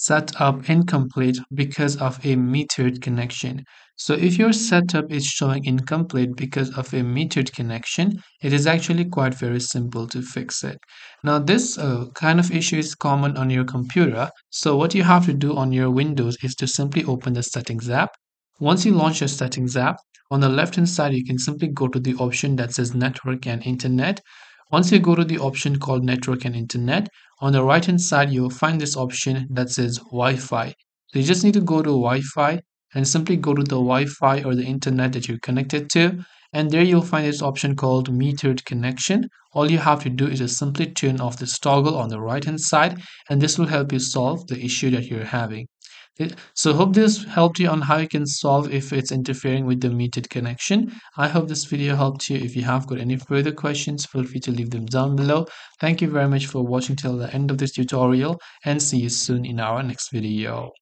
setup incomplete because of a metered connection. So if your setup is showing incomplete because of a metered connection, it is actually quite very simple to fix it. Now this uh, kind of issue is common on your computer. So what you have to do on your Windows is to simply open the settings app. Once you launch your settings app, on the left hand side, you can simply go to the option that says network and internet. Once you go to the option called network and internet, on the right hand side, you will find this option that says Wi-Fi. So you just need to go to Wi-Fi and simply go to the Wi-Fi or the internet that you're connected to. And there you'll find this option called metered connection. All you have to do is just simply turn off this toggle on the right hand side and this will help you solve the issue that you're having. So hope this helped you on how you can solve if it's interfering with the metered connection. I hope this video helped you. If you have got any further questions, feel free to leave them down below. Thank you very much for watching till the end of this tutorial and see you soon in our next video.